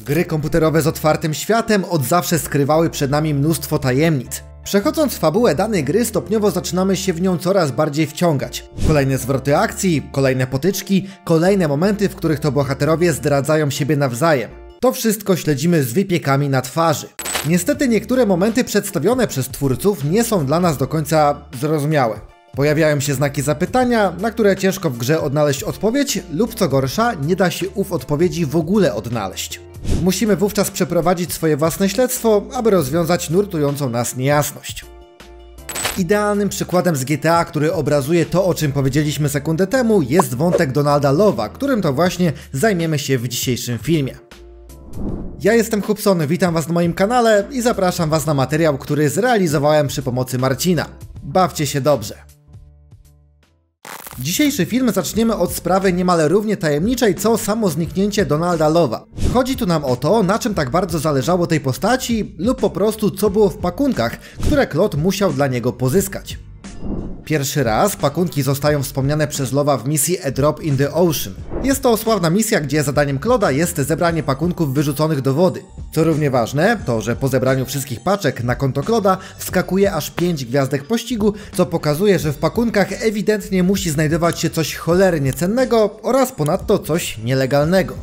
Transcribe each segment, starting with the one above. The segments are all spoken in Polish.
Gry komputerowe z otwartym światem od zawsze skrywały przed nami mnóstwo tajemnic. Przechodząc fabułę danej gry, stopniowo zaczynamy się w nią coraz bardziej wciągać. Kolejne zwroty akcji, kolejne potyczki, kolejne momenty, w których to bohaterowie zdradzają siebie nawzajem. To wszystko śledzimy z wypiekami na twarzy. Niestety niektóre momenty przedstawione przez twórców nie są dla nas do końca zrozumiałe. Pojawiają się znaki zapytania, na które ciężko w grze odnaleźć odpowiedź, lub co gorsza, nie da się ów odpowiedzi w ogóle odnaleźć. Musimy wówczas przeprowadzić swoje własne śledztwo, aby rozwiązać nurtującą nas niejasność. Idealnym przykładem z GTA, który obrazuje to, o czym powiedzieliśmy sekundę temu, jest wątek Donalda Lowa, którym to właśnie zajmiemy się w dzisiejszym filmie. Ja jestem Hubson, witam Was na moim kanale i zapraszam Was na materiał, który zrealizowałem przy pomocy Marcina. Bawcie się dobrze. Dzisiejszy film zaczniemy od sprawy niemal równie tajemniczej co samo zniknięcie Donalda Lowa. Chodzi tu nam o to, na czym tak bardzo zależało tej postaci lub po prostu co było w pakunkach, które Claude musiał dla niego pozyskać. Pierwszy raz pakunki zostają wspomniane przez Lowa w misji A Drop in the Ocean. Jest to sławna misja, gdzie zadaniem Kloda jest zebranie pakunków wyrzuconych do wody. Co równie ważne, to że po zebraniu wszystkich paczek na konto Kloda wskakuje aż 5 gwiazdek pościgu, co pokazuje, że w pakunkach ewidentnie musi znajdować się coś cholernie cennego oraz ponadto coś nielegalnego.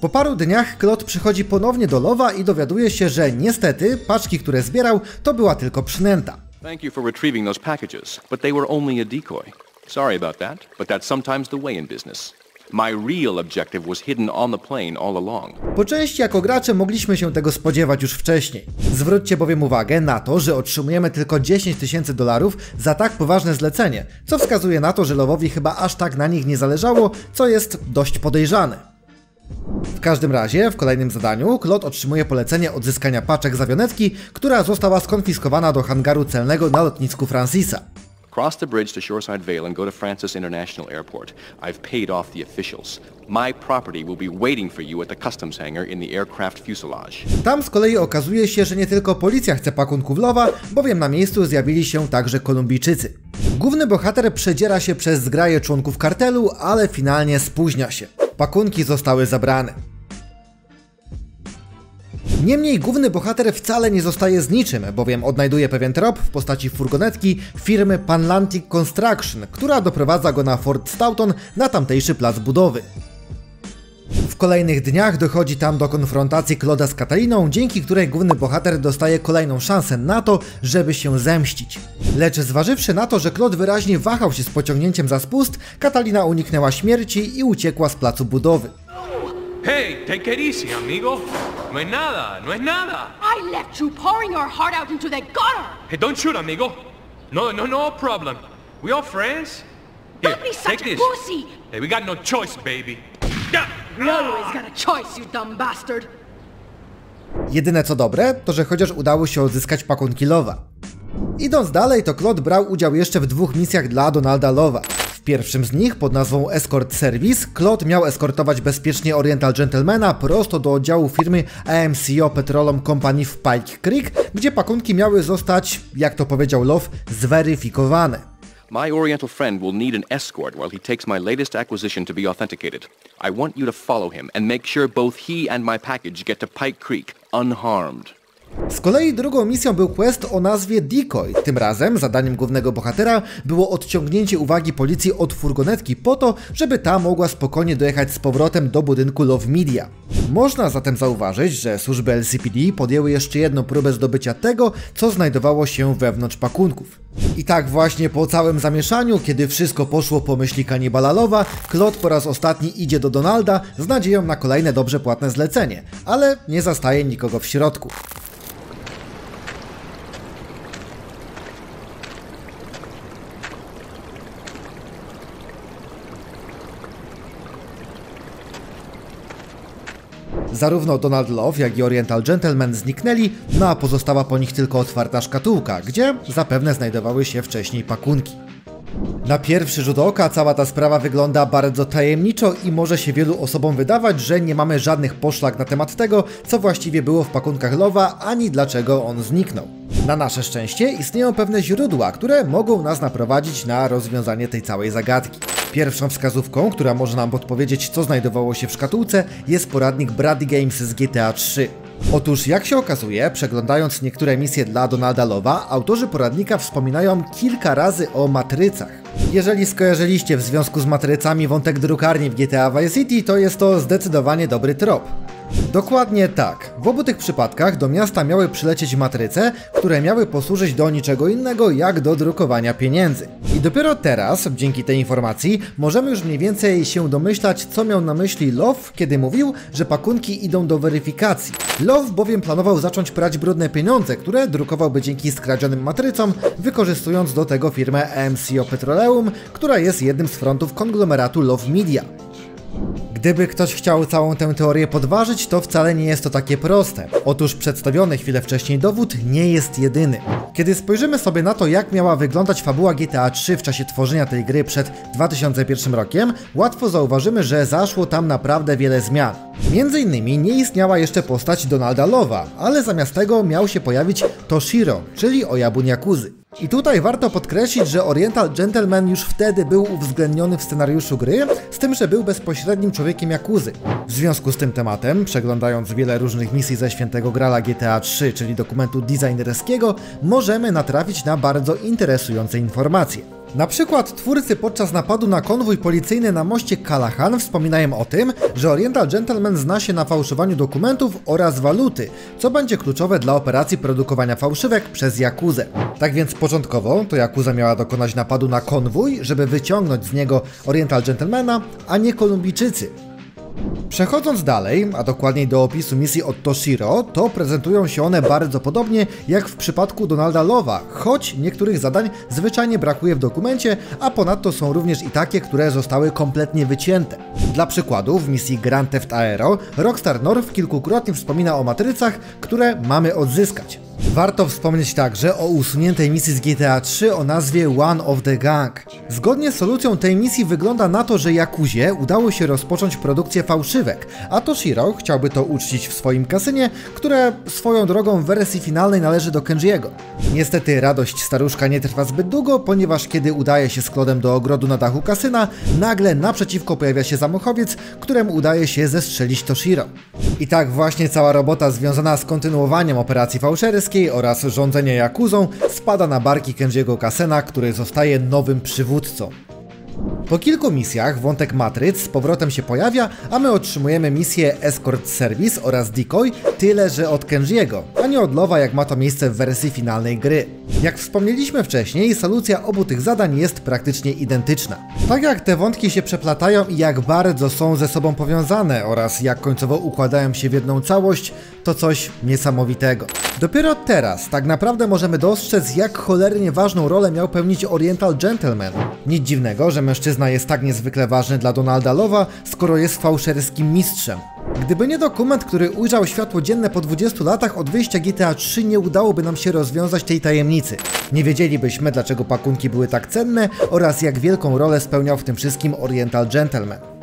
Po paru dniach Klot przychodzi ponownie do Lowa i dowiaduje się, że niestety paczki, które zbierał, to była tylko przynęta. Thank you for retrieving those packages, but they were only a decoy. Sorry about that, but that's sometimes the way in business. My real objective was hidden on the plane all along. Po części jako gracze mogliśmy się tego spodziewać już wcześniej. Zwróćcie bowiem uwagę na to, że otrzymujemy tylko 10 tysięcy dolarów za tak poważne zlecenie, co wskazuje na to, że Lowowi chyba aż tak na nich nie zależało, co jest dość podejrzane. W każdym razie, w kolejnym zadaniu, Klot otrzymuje polecenie odzyskania paczek z awionetki, która została skonfiskowana do hangaru celnego na lotnisku Francisa. Cross the bridge to Shoreside Vale and go to Francis International Airport. I've paid off the officials. My property will be waiting for you at the customs hangar in the aircraft fuselage. Tam z kolei okazuje się, że nie tylko policja chce pakunków Lowa, bowiem na miejscu zjawili się także Kolumbijczycy. Główny bohater przedziera się przez zgraje członków kartelu, ale finalnie spóźnia się. Pakunki zostały zabrane. Niemniej główny bohater wcale nie zostaje z niczym, bowiem odnajduje pewien trop w postaci furgonetki firmy Panlantic Construction, która doprowadza go na Fort Stoughton na tamtejszy plac budowy. W kolejnych dniach dochodzi tam do konfrontacji Kloda z Kataliną, dzięki której główny bohater dostaje kolejną szansę na to, żeby się zemścić. Lecz zważywszy na to, że Klod wyraźnie wahał się z pociągnięciem za spust, Katalina uniknęła śmierci i uciekła z placu budowy. Hey, take it easy, amigo. No es nada, no es nada. I left you pouring our heart out into the gutter. Hey, don't shoot, amigo. No, no, no problem. We all friends. Here, Don't be such take a this. pussy. Hey, we got no choice, baby. Yeah. Jedyne co dobre, to że chociaż udało się odzyskać pakunki Lowa. Idąc dalej, to Claude brał udział jeszcze w dwóch misjach dla Donalda Lowa. W pierwszym z nich, pod nazwą Escort Service, Claude miał eskortować bezpiecznie Oriental Gentlemana prosto do oddziału firmy AMCO Petroleum Company w Pike Creek, gdzie pakunki miały zostać, jak to powiedział Love, zweryfikowane. My Oriental friend will need an escort while he takes my latest acquisition to be authenticated. I want you to follow him and make sure both he and my package get to Pike Creek unharmed. Z kolei drugą misją był quest o nazwie Decoy. Tym razem zadaniem głównego bohatera było odciągnięcie uwagi policji od furgonetki po to, żeby ta mogła spokojnie dojechać z powrotem do budynku Love Media. Można zatem zauważyć, że służby LCPD podjęły jeszcze jedną próbę zdobycia tego, co znajdowało się wewnątrz pakunków. I tak właśnie po całym zamieszaniu, kiedy wszystko poszło po myśli kanibala Lowa, Claude po raz ostatni idzie do Donalda z nadzieją na kolejne dobrze płatne zlecenie, ale nie zastaje nikogo w środku. Zarówno Donald Love, jak i Oriental Gentleman zniknęli, no a pozostała po nich tylko otwarta szkatułka, gdzie zapewne znajdowały się wcześniej pakunki. Na pierwszy rzut oka cała ta sprawa wygląda bardzo tajemniczo i może się wielu osobom wydawać, że nie mamy żadnych poszlak na temat tego, co właściwie było w pakunkach Lowa, ani dlaczego on zniknął. Na nasze szczęście istnieją pewne źródła, które mogą nas naprowadzić na rozwiązanie tej całej zagadki. Pierwszą wskazówką, która może nam podpowiedzieć, co znajdowało się w szkatułce, jest poradnik Brady Games z GTA 3. Otóż, jak się okazuje, przeglądając niektóre misje dla Donalda Lowa, autorzy poradnika wspominają kilka razy o matrycach. Jeżeli skojarzyliście w związku z matrycami wątek drukarni w GTA Vice City, to jest to zdecydowanie dobry trop. Dokładnie tak. W obu tych przypadkach do miasta miały przylecieć matryce, które miały posłużyć do niczego innego jak do drukowania pieniędzy. I dopiero teraz, dzięki tej informacji, możemy już mniej więcej się domyślać, co miał na myśli Love, kiedy mówił, że pakunki idą do weryfikacji. Love bowiem planował zacząć prać brudne pieniądze, które drukowałby dzięki skradzionym matrycom, wykorzystując do tego firmę MCO Petroleum, która jest jednym z frontów konglomeratu Love Media. Gdyby ktoś chciał całą tę teorię podważyć, to wcale nie jest to takie proste. Otóż przedstawiony chwilę wcześniej dowód nie jest jedyny. Kiedy spojrzymy sobie na to, jak miała wyglądać fabuła GTA 3 w czasie tworzenia tej gry przed 2001 rokiem, łatwo zauważymy, że zaszło tam naprawdę wiele zmian. Między innymi nie istniała jeszcze postać Donalda Lowa, ale zamiast tego miał się pojawić Toshiro, czyli Oyabun Yakuzy. I tutaj warto podkreślić, że Oriental Gentleman już wtedy był uwzględniony w scenariuszu gry, z tym, że był bezpośrednim człowiekiem Jakuzy. W związku z tym tematem, przeglądając wiele różnych misji ze Świętego Grala GTA 3, czyli dokumentu designerskiego, możemy natrafić na bardzo interesujące informacje. Na przykład twórcy podczas napadu na konwój policyjny na moście Callahan wspominają o tym, że Oriental Gentleman zna się na fałszowaniu dokumentów oraz waluty, co będzie kluczowe dla operacji produkowania fałszywek przez Jakuzę. Tak więc początkowo to Jakuza miała dokonać napadu na konwój, żeby wyciągnąć z niego Oriental Gentlemana, a nie Kolumbijczycy. Przechodząc dalej, a dokładniej do opisu misji od Toshiro, to prezentują się one bardzo podobnie jak w przypadku Donalda Lowa, choć niektórych zadań zwyczajnie brakuje w dokumencie, a ponadto są również i takie, które zostały kompletnie wycięte. Dla przykładu, w misji Grand Theft Aero Rockstar North kilkukrotnie wspomina o matrycach, które mamy odzyskać. Warto wspomnieć także o usuniętej misji z GTA 3 o nazwie One of the Gang. Zgodnie z solucją tej misji wygląda na to, że Yakuzie udało się rozpocząć produkcję fałszywek, a Toshiro chciałby to uczcić w swoim kasynie, które swoją drogą w wersji finalnej należy do Kenjiego. Niestety radość staruszka nie trwa zbyt długo, ponieważ kiedy udaje się z Klodem do ogrodu na dachu kasyna, nagle naprzeciwko pojawia się zamochowiec, któremu udaje się zestrzelić Toshiro. I tak właśnie cała robota związana z kontynuowaniem operacji fałszerskiej oraz rządzenia Jakuzą spada na barki Kenjiego Kasena, który zostaje nowym przywódcą. Po kilku misjach wątek matryc z powrotem się pojawia, a my otrzymujemy misję Escort Service oraz Decoy, tyle że od Kenjiego, a nie od Lowa jak ma to miejsce w wersji finalnej gry. Jak wspomnieliśmy wcześniej, solucja obu tych zadań jest praktycznie identyczna. Tak jak te wątki się przeplatają i jak bardzo są ze sobą powiązane oraz jak końcowo układają się w jedną całość, to coś niesamowitego. Dopiero teraz tak naprawdę możemy dostrzec, jak cholernie ważną rolę miał pełnić Oriental Gentleman. Nic dziwnego, że mężczyzna jest tak niezwykle ważny dla Donalda Lowa, skoro jest fałszerskim mistrzem. Gdyby nie dokument, który ujrzał światło dzienne po 20 latach od wyjścia GTA 3, nie udałoby nam się rozwiązać tej tajemnicy. Nie wiedzielibyśmy, dlaczego pakunki były tak cenne oraz jak wielką rolę spełniał w tym wszystkim Oriental Gentleman.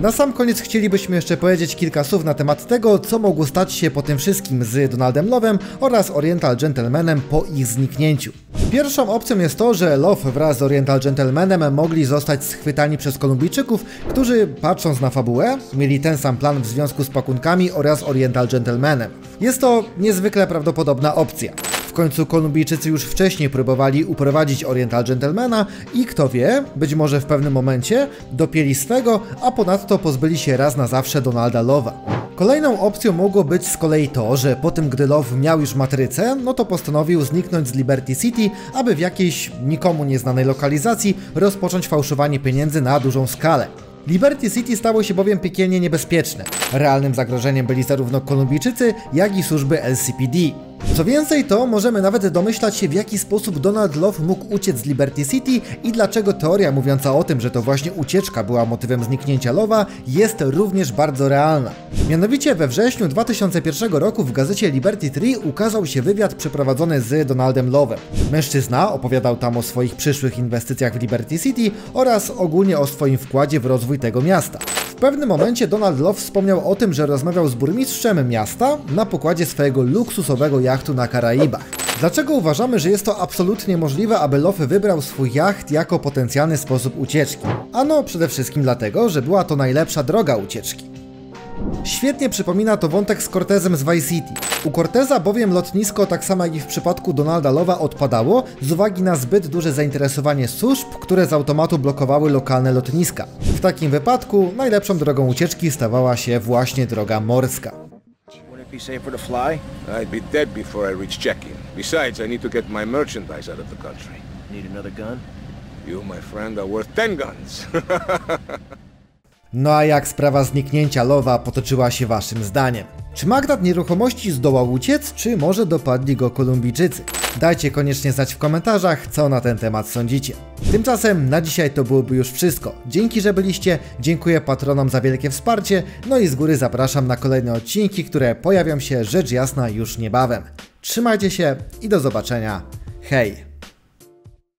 Na sam koniec chcielibyśmy jeszcze powiedzieć kilka słów na temat tego, co mogło stać się po tym wszystkim z Donaldem Lovem oraz Oriental Gentlemanem po ich zniknięciu. Pierwszą opcją jest to, że Love wraz z Oriental Gentlemanem mogli zostać schwytani przez Kolumbijczyków, którzy, patrząc na fabułę, mieli ten sam plan w związku z pakunkami oraz Oriental Gentlemanem. Jest to niezwykle prawdopodobna opcja. W końcu Kolumbijczycy już wcześniej próbowali uprowadzić Oriental Gentlemana i kto wie, być może w pewnym momencie dopięli swego, a ponadto pozbyli się raz na zawsze Donalda Lowa. Kolejną opcją mogło być z kolei to, że po tym gdy Love miał już matrycę, no to postanowił zniknąć z Liberty City, aby w jakiejś nikomu nieznanej lokalizacji rozpocząć fałszowanie pieniędzy na dużą skalę. Liberty City stało się bowiem piekielnie niebezpieczne. Realnym zagrożeniem byli zarówno Kolumbijczycy, jak i służby LCPD. Co więcej, to możemy nawet domyślać się, w jaki sposób Donald Love mógł uciec z Liberty City i dlaczego teoria mówiąca o tym, że to właśnie ucieczka była motywem zniknięcia Love'a, jest również bardzo realna. Mianowicie we wrześniu 2001 roku w gazecie Liberty Tree ukazał się wywiad przeprowadzony z Donaldem Love'em. Mężczyzna opowiadał tam o swoich przyszłych inwestycjach w Liberty City oraz ogólnie o swoim wkładzie w rozwój tego miasta. W pewnym momencie Donald Love wspomniał o tym, że rozmawiał z burmistrzem miasta na pokładzie swojego luksusowego jachtu na Karaibach. Dlaczego uważamy, że jest to absolutnie możliwe, aby Love wybrał swój jacht jako potencjalny sposób ucieczki? Ano przede wszystkim dlatego, że była to najlepsza droga ucieczki. Świetnie przypomina to wątek z Cortezem z Vice City. U Corteza bowiem lotnisko, tak samo jak i w przypadku Donalda Lowa, odpadało z uwagi na zbyt duże zainteresowanie służb, które z automatu blokowały lokalne lotniska. W takim wypadku najlepszą drogą ucieczki stawała się właśnie droga morska. Would it be safer to fly? I'd be dead before I reach check-in. Besides, I need to get my merchandise out of the country. Need another gun? You, my friend, are worth ten guns. No a jak sprawa zniknięcia Lowa potoczyła się waszym zdaniem? Czy magnat nieruchomości zdołał uciec, czy może dopadli go Kolumbijczycy? Dajcie koniecznie znać w komentarzach, co na ten temat sądzicie. Tymczasem na dzisiaj to byłoby już wszystko. Dzięki, że byliście, dziękuję patronom za wielkie wsparcie, no i z góry zapraszam na kolejne odcinki, które pojawią się rzecz jasna już niebawem. Trzymajcie się i do zobaczenia. Hej!